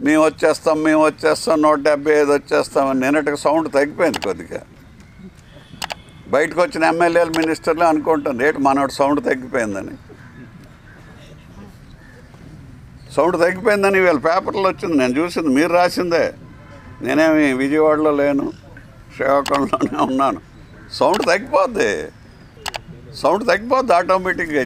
మేము వచ్చేస్తాం మేము వచ్చేస్తాం నూట డెబ్బై ఐదు వచ్చేస్తాం అని నిన్నటికి సౌండ్ తగ్గిపోయింది కొద్దిగా. బయటకు వచ్చిన ఎమ్మెల్యేలు మినిస్టర్లు అనుకుంటాను రేటు మనోడు సౌండ్ తగ్గిపోయిందని? సౌండ్ తగ్గిపోయిందని వీళ్ళ పేపర్లో వచ్చింది నేను చూసింది మీరు రాసిందే. నేనేమి విజయవాడలో లేను శ్రీకాకుళంలోనే ఉన్నాను. సౌండ్ తగ్గిపోద్ది. సౌండ్ తగ్గిపోద్ది ఆటోమేటిక్గా.